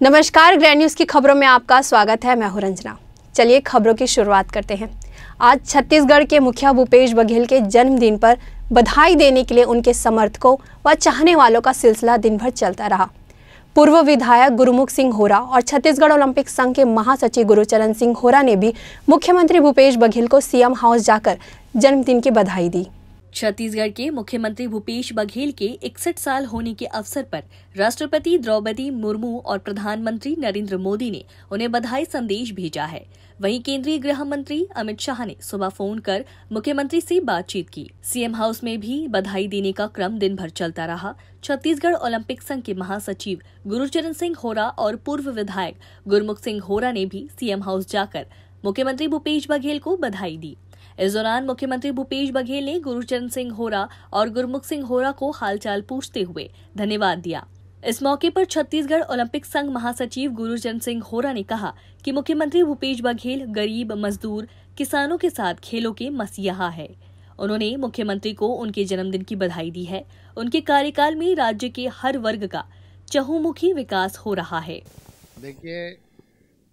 नमस्कार, grand news की खबरों में आपका स्वागत है। मैं हूँ रंजना। चलिए खबरों की शुरुआत करते हैं। आज छत्तीसगढ़ के मुखिया भूपेश बघेल के जन्मदिन पर बधाई देने के लिए उनके समर्थकों व चाहने वालों का सिलसिला दिन भर चलता रहा। पूर्व विधायक गुरुमुख सिंह होरा और छत्तीसगढ़ ओलंपिक संघ के महासचिव गुरुचरण सिंह होरा ने भी मुख्यमंत्री भूपेश बघेल को सीएम हाउस जाकर जन्मदिन की बधाई दी। छत्तीसगढ़ के मुख्यमंत्री भूपेश बघेल के इकसठ साल होने के अवसर पर राष्ट्रपति द्रौपदी मुर्मू और प्रधानमंत्री नरेंद्र मोदी ने उन्हें बधाई संदेश भेजा है। वहीं केंद्रीय गृह मंत्री अमित शाह ने सुबह फ़ोन कर मुख्यमंत्री से बातचीत की। सीएम हाउस में भी बधाई देने का क्रम दिन भर चलता रहा। छत्तीसगढ़ ओलंपिक संघ के महासचिव गुरुचरण सिंह होरा और पूर्व विधायक गुरमुख सिंह होरा ने भी सीएम हाउस जाकर मुख्यमंत्री भूपेश बघेल को बधाई दी। इस दौरान मुख्यमंत्री भूपेश बघेल ने गुरुचरण सिंह होरा और गुरमुख सिंह होरा को हालचाल पूछते हुए धन्यवाद दिया। इस मौके पर छत्तीसगढ़ ओलंपिक संघ महासचिव गुरुचरण सिंह होरा ने कहा कि मुख्यमंत्री भूपेश बघेल गरीब, मजदूर, किसानों के साथ खेलों के मसीहा है। उन्होंने मुख्यमंत्री को उनके जन्मदिन की बधाई दी है। उनके कार्यकाल में राज्य के हर वर्ग का चहुमुखी विकास हो रहा है। देखिए,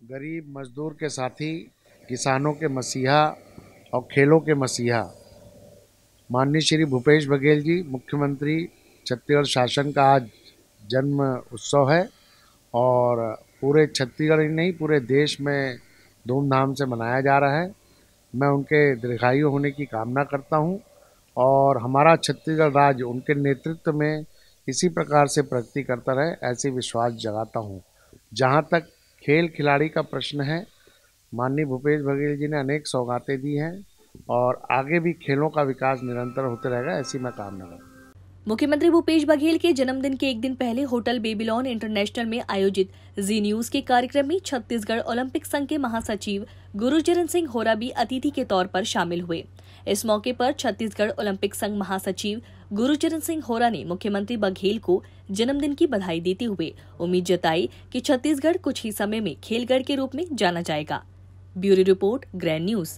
गरीब, मजदूर के साथी, किसानों के मसीहा और खेलों के मसीहा। माननीय श्री भूपेश बघेल जी, मुख्यमंत्री, छत्तीसगढ़ शासन का आज जन्म उत्सव है और पूरे छत्तीसगढ़ ही नहीं, पूरे देश में धूमधाम से मनाया जा रहा है। मैं उनके दीर्घायु होने की कामना करता हूँ और हमारा छत्तीसगढ़ राज्य उनके नेतृत्व में इसी प्रकार से प्रगति करता रहे, ऐसे विश्वास जगाता हूँ। जहाँ तक खेल खिलाड़ी का प्रश्न है माननीय भूपेश बघेल जी ने अनेक सौगातें दी हैं और आगे भी खेलों का विकास निरंतर होते रहेगा, ऐसी मैं कामना करता मुख्यमंत्री भूपेश बघेल के जन्मदिन के एक दिन पहले होटल बेबीलोन इंटरनेशनल में आयोजित जी न्यूज़ के कार्यक्रम में छत्तीसगढ़ ओलंपिक संघ के महासचिव गुरुचरण सिंह होरा भी अतिथि के तौर पर शामिल हुए। इस मौके पर छत्तीसगढ़ ओलंपिक संघ महासचिव गुरुचरण सिंह होरा ने मुख्यमंत्री बघेल को जन्मदिन की बधाई देते हुए उम्मीद जताई कि छत्तीसगढ़ कुछ ही समय में खेलगढ़ के रूप में जाना जाएगा। Bureau report grand news.